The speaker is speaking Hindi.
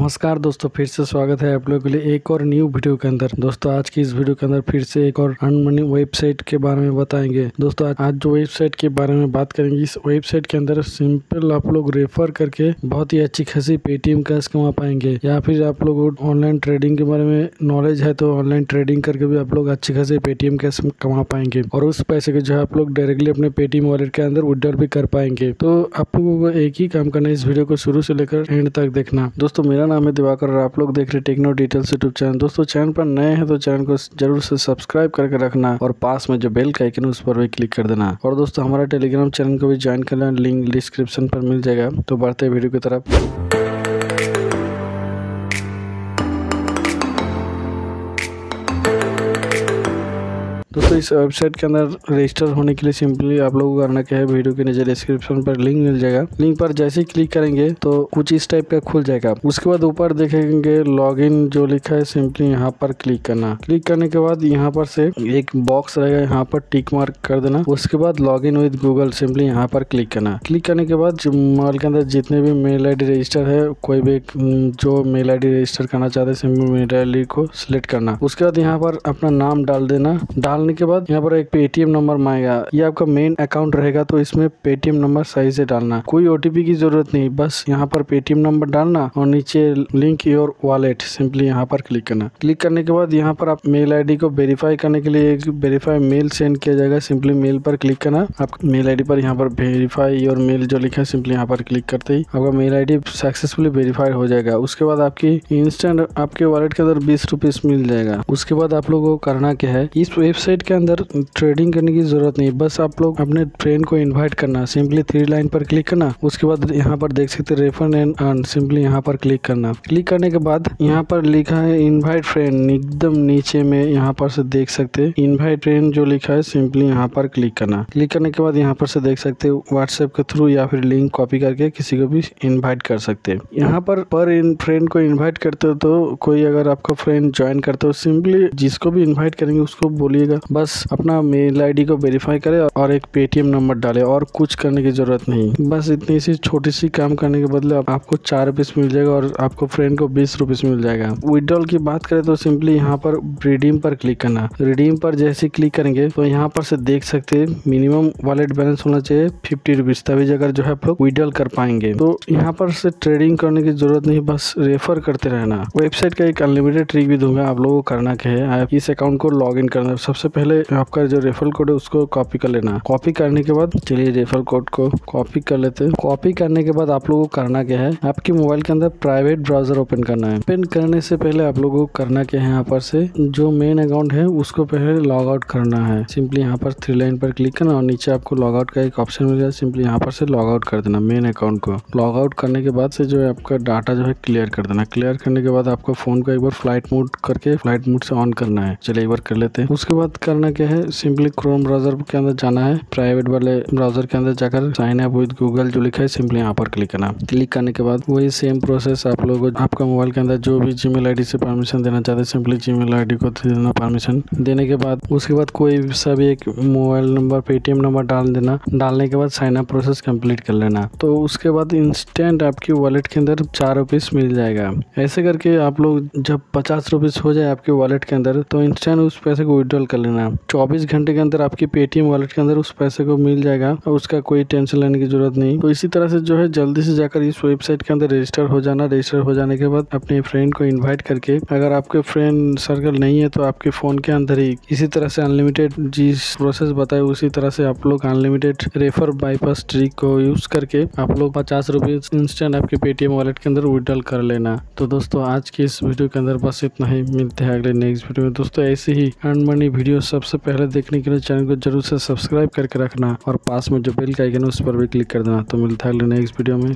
नमस्कार दोस्तों, फिर से स्वागत है आप लोगों के लिए एक और न्यू वीडियो के अंदर। दोस्तों, आज की इस वीडियो के अंदर फिर से एक और अनमनी वेबसाइट के बारे में बताएँगे। दोस्तों, आज- आज जो वेबसाइट के बारे में बात करेंगे, इस वेबसाइट के अंदर सिंपल आप लोग रेफर करके बहुत ही अच्छी खासी पेटीएम कैश कमा पाएँगे। या फिर आप लोग ऑनलाइन ट्रेडिंग के बारे में नॉलेज है तो ऑनलाइन ट्रेडिंग करके भी आप लोग अच्छी खासी पेटीएम कैश कमा पाएँगे। और उस पैसे को जो है आप लोग डायरेक्टली अपने पेटीएम वॉलेट के अंदर विड्रॉल भी कर पाएँगे। तो आप लोगों को एक ही काम करना है, इस वीडियो को शुरू से लेकर एंड तक देखना। दोस्तों, मेरा नाम है दिवाकर और आप लोग देख रहे टेक्नो डिटेल्स यूट्यूब चैनल। दोस्तों, चैनल पर नए हैं तो चैनल को ज़रूर से सब्सक्राइब करके रखना और पास में जो बेल का आइकन उस पर भी क्लिक कर देना। और दोस्तों, हमारा टेलीग्राम चैनल को भी ज्वाइन कर लेना। लिंक डिस्क्रिप्शन पर मिल जाएगा। तो बढ़ते वीडियो की तरफ़। दोस्तों इस वेबसाइट के अंदर रजिस्टर होने के लिए सिंपली आप लोगों को करना क्या है वीडियो के नीचे डिस्क्रिप्शन पर लिंक मिल जाएगा। लिंक पर जैसे ही क्लिक करेंगे तो कुछ इस टाइप का खुल जाएगा। उसके बाद ऊपर देखेंगे लॉगिन जो लिखा है सिंपली यहाँ पर क्लिक करना। क्लिक करने के बाद यहाँ पर से एक बॉक्स रहेगा, यहाँ पर टिक मार्क कर देना। उसके बाद log in with Google simply यहाँ पर क्लिक करना। क्लिक करने के बाद मोबाइल के अंदर जितने भी मेल आईडी रजिस्टर है, कोई भी जो मेल आईडी रजिस्टर करना चाहते हैं सिंपली मेल आई को सिलेक्ट करना। उसके बाद यहाँ पर अपना नाम डाल देना। डालने के बाद यहाँ पर एक पेटीएम नंबर मांगेगा। ये आपका मेन अकाउंट रहेगा तो इसमें पेटीएम नंबर सही से डालना। कोई ओटीपी की ज़रूरत नहीं, बस यहाँ पर पेटीएम नंबर डालना और नीचे लिंक योर वॉलेट सिंपली यहाँ पर क्लिक करना। क्लिक करने के बाद यहाँ पर आप मेल आईडी को वेरीफाई करने के लिए एक वेरीफाई मेल सेंड किया जाएगा। सिंपली मेल पर क्लिक करना। आप मेल आईडी पर यहाँ पर वेरीफाई योर मेल जो लिखा है सिंपली यहाँ पर क्लिक करते ही आपका मेल आईडी सक्सेसफुली वेरीफाई हो जाएगा। उसके बाद आपकी इंस्टेंट आपके वॉलेट के अंदर बीस रुपीस मिल जाएगा। उसके बाद आप लोगों को करना क्या है, इस वेबसाइट के अंदर ट्रेडिंग करने की ज़रूरत नहीं, बस आप लोग अपने फ्रेंड को इनवाइट करना सिंपली थ्री लाइन पर क्लिक करना, उसके बाद यहाँ पर देख सकते रेफर एंड अर्न सिंपली यहाँ पर क्लिक करना। क्लिक करने के बाद यहाँ पर लिखा है इनवाइट फ्रेंड एकदम नीचे में यहाँ पर से देख सकते इनवाइट फ्रेंड जो लिखा है सिंपली यहाँ पर क्लिक करना। क्लिक करने के बाद यहाँ पर से देख सकते व्हाट्सएप के थ्रू या फिर लिंक कॉपी करके किसी को भी इन्वाइट कर सकते यहाँ पर पर इन फ्रेंड को इन्वाइट करते हो तो कोई अगर आपका फ्रेंड ज्वाइन करते हो सिंपली जिसको भी इन्वाइट करेंगे उसको बोलिएगा। बस अपना मेल आईडी को वेरीफाई करे और एक पेटीएम नंबर डाले और कुछ करने की ज़रूरत नहीं। बस इतनी सी छोटी सी काम करने के बदले आप- आपको चार रुपीस मिल जाएगा और आपको फ्रेंड को बीस रुपीस मिल जाएगा। विड्रॉल की बात करें तो सिंपली यहाँ पर रिडीम पर क्लिक करना। रिडीम पर जैसे क्लिक करेंगे तो यहाँ पर से देख सकते हैं मिनिमम वॉलेट बैलेंस होना चाहिए फिफ्टी रुपीज़ तभी अगर जो है आप लोग विड्रॉल कर पाएँगे। तो यहाँ पर से ट्रेडिंग करने की ज़रूरत नहीं, बस रेफर करते रहना। वेबसाइट का एक अनलिमिटेड ट्रिक भी दूँगा, आप लोगों को करना क्या इस अकाउंट को लॉग इन करना, सबसे पहले आपका जो रेफरल कोड है, उसको कॉपी कर लेना। कॉपी करने के बाद, चलिए रेफरल कोड को कॉपी कर लेते हैं। कॉपी करने के बाद आप लोगों को करना क्या है, आपके मोबाइल के अंदर प्राइवेट ब्राउज़र ओपन करना है। ओपन करने से पहले आप लोगों को करना क्या है, यहाँ पर से जो मेन अकाउंट है, उसको पहले लॉग आउट करना है। सिंपली यहाँ पर थ्री लाइन पर क्लिक करना और नीचे आपको लॉग आउट का एक ऑप्शन मिलेगा सिंपली यहाँ पर से लॉग आउट कर देना मेन अकाउंट को। लॉग आउट करने के बाद से जो है आपका डाटा जो है क्लियर कर देना। क्लियर करने के बाद आपको फ़ोन को एक बार फ़्लाइट मोड करके फ़्लाइट मोड से ऑन करना है। चलिए एक बार कर लेते हैं। उसके बाद करना क्या है? सिंपली क्रोम ब्राउज़र के अंदर जाना है। प्राइवेट वाले ब्राउज़र के अंदर जाकर साइन अप विद गूगल जो लिखा है सिंपली यहाँ पर क्लिक करना। क्लिक करने के बाद वही सेम प्रोसेस आप लोगों को आपका मोबाइल के अंदर जो भी जीमेल आईडी से परमिशन देना चाहते हैं सिंपली जीमेल आईडी को देना परमिशन देने के बाद, उसके बाद कोई सा भी एक मोबाइल नंबर पेटीएम नंबर डाल देना। डालने के बाद साइन अप प्रोसेस कंप्लीट कर लेना। तो उसके बाद इंस्टेंट आपकी वॉलेट के अंदर चार रुपीस मिल जाएगा। ऐसे करके आप लोग जब पचास रुपीस हो जाए आपके वॉलेट के अंदर तो इंस्टेंट उस पैसे को विड्रॉल कर लेना। चौबीस घंटे के अंदर आपकी पेटीएम वॉलेट के अंदर उस पैसे को मिल जाएगा और उसका कोई टेंशन लेने की ज़रूरत नहीं। तो इसी तरह से जो है, जल्दी से जाकर इस वेबसाइट के अंदर रजिस्टर हो जाना। रजिस्टर हो जाने के बाद अपने फ्रेंड को इनवाइट करके, अगर आपके फ्रेंड सर्कल नहीं है तो आपके फ़ोन के अंदर ही इसी तरह से अनलिमिटेड जिस प्रोसेस बताए उसी तरह से आप लोग अनलिमिटेड रेफर बाईपास ट्रिक को यूज़ करके आप लोग पचास रुपये इंस्टेंट आपके पेटीएम वॉलेट के अंदर विड्रॉल कर लेना। तो दोस्तों, आज की इस वीडियो के अंदर बस इतना ही। मिलते हैं अगले नेक्स्ट वीडियो में। दोस्तों, ऐसे ही अर्न मनी वीडियो सबसे पहले देखने के लिए चैनल को ज़रूर से सब्सक्राइब करके रखना और पास में जो बेल का आइकन है, उस पर भी क्लिक कर देना। तो मिलता है नेक्स्ट वीडियो में।